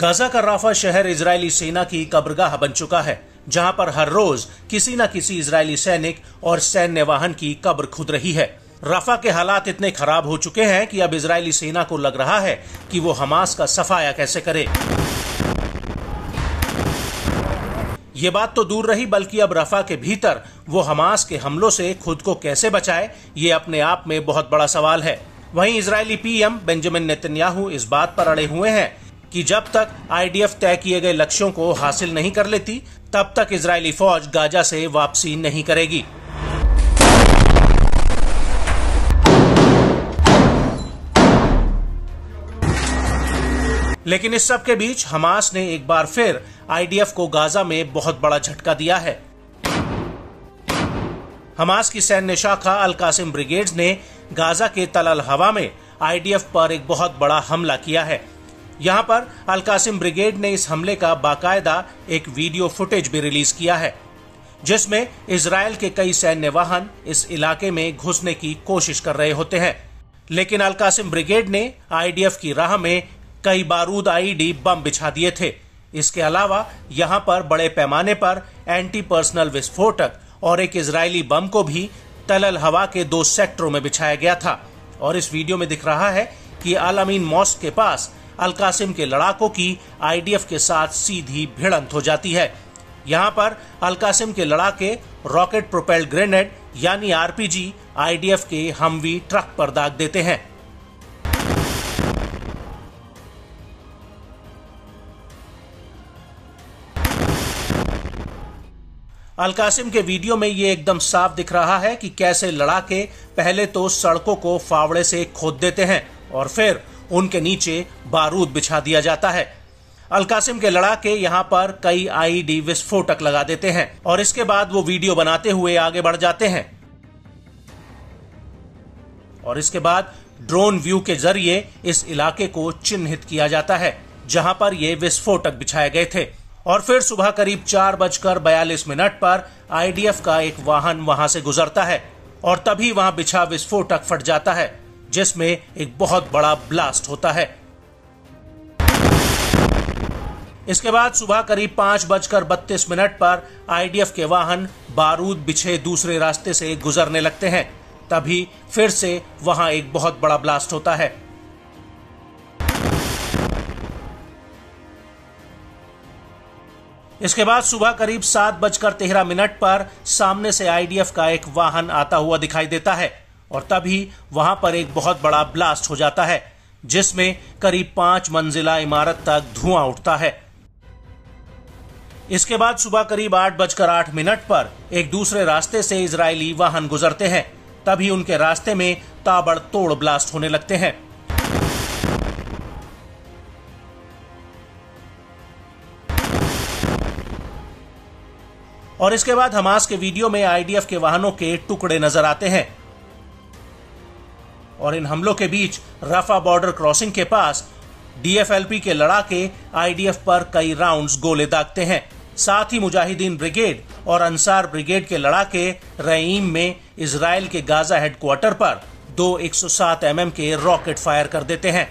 Gaza का Rafa शहर Israeli सेना की कब्रगाह बन चुका है, जहाँ पर हर रोज किसी न किसी इजरायली सैनिक और सैन्य वाहन की कब्र खुद रही है। राफा के हालात इतने खराब हो चुके हैं कि अब इजरायली सेना को लग रहा है कि वो हमास का सफाया कैसे करे। ये बात तो दूर रही, बल्कि अब रफा के भीतर वो हमास के हमलों से खुद को कैसे बचाए, ये अपने आप में बहुत बड़ा सवाल है। वहीं इजरायली पीएम बेंजामिन नेतन्याहू इस बात पर अड़े हुए हैं कि जब तक आईडीएफ तय किए गए लक्ष्यों को हासिल नहीं कर लेती, तब तक इजरायली फौज गाजा से वापसी नहीं करेगी। लेकिन इस सब के बीच हमास ने एक बार फिर आईडीएफ को गाजा में बहुत बड़ा झटका दिया है। हमास की सैन्य शाखा अल कासिम ब्रिगेड्स ने गाजा के तलल हवा में आईडीएफ पर एक बहुत बड़ा हमला किया है। यहाँ पर अलकासिम ब्रिगेड ने इस हमले का बाकायदा एक वीडियो फुटेज भी रिलीज़ किया है, जिसमें इसराइल के कई सैन्य वाहन इस इलाके में घुसने की कोशिश कर रहे होते हैं। लेकिन अलकासिम ब्रिगेड ने आईडीएफ की राह में कई बारूद आईडी बम बिछा दिए थे। इसके अलावा यहाँ पर बड़े पैमाने पर एंटी पर्सनल विस्फोटक और एक इजरायली बम को भी तलल हवा के दो सेक्टरों में बिछाया गया था। और इस वीडियो में दिख रहा है कि आलामीन मॉस्क के पास अल कासिम के लड़ाकों की आईडीएफ के साथ सीधी भिड़ंत हो जाती है। यहाँ पर अलकासिम के लड़ाके रॉकेट प्रोपेल्ड ग्रेनेड यानी आरपीजी आईडीएफ के हमवी ट्रक पर दाग देते हैं। अलकासिम के वीडियो में ये एकदम साफ़ दिख रहा है कि कैसे लड़ाके पहले तो सड़कों को फावड़े से खोद देते हैं और फिर उनके नीचे बारूद बिछा दिया जाता है। अलकासिम के लड़ाके यहाँ पर कई आईडी विस्फोटक लगा देते हैं और इसके बाद वो वीडियो बनाते हुए आगे बढ़ जाते हैं। और इसके बाद ड्रोन व्यू के ज़रिए इस इलाके को चिन्हित किया जाता है, जहाँ पर ये विस्फोटक बिछाए गए थे। और फिर सुबह करीब चार बजकर बयालीस मिनट पर आईडीएफ का एक वाहन वहाँ से गुजरता है और तभी वहाँ बिछा विस्फोटक फट जाता है। जिसमें एक बहुत बड़ा ब्लास्ट होता है। इसके बाद सुबह करीब पाँच बजकर बत्तीस मिनट पर आईडीएफ के वाहन बारूद बिछे दूसरे रास्ते से गुजरने लगते हैं। तभी फिर से वहाँ एक बहुत बड़ा ब्लास्ट होता है। इसके बाद सुबह करीब सात बजकर तेरह मिनट पर सामने से आईडीएफ का एक वाहन आता हुआ दिखाई देता है। और तभी वहाँ पर एक बहुत बड़ा ब्लास्ट हो जाता है, जिसमें करीब पाँच मंजिला इमारत तक धुआँ उठता है। इसके बाद सुबह करीब आठ बजकर आठ मिनट पर एक दूसरे रास्ते से इजरायली वाहन गुजरते हैं। तभी उनके रास्ते में ताबड़तोड़ ब्लास्ट होने लगते हैं। और इसके बाद हमास के वीडियो में आईडीएफ के वाहनों के टुकड़े नज़र आते हैं। और इन हमलों के बीच रफा बॉर्डर क्रॉसिंग के पास डीएफएलपी के लड़ाके आईडीएफ पर कई राउंड्स गोले दागते हैं। साथ ही मुजाहिदीन ब्रिगेड और अंसार ब्रिगेड के लड़ाके रईम में इसराइल के गाजा हेडक्वार्टर पर दो एक सौ 107 एम के रॉकेट फायर कर देते हैं।